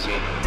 see.